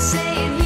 saying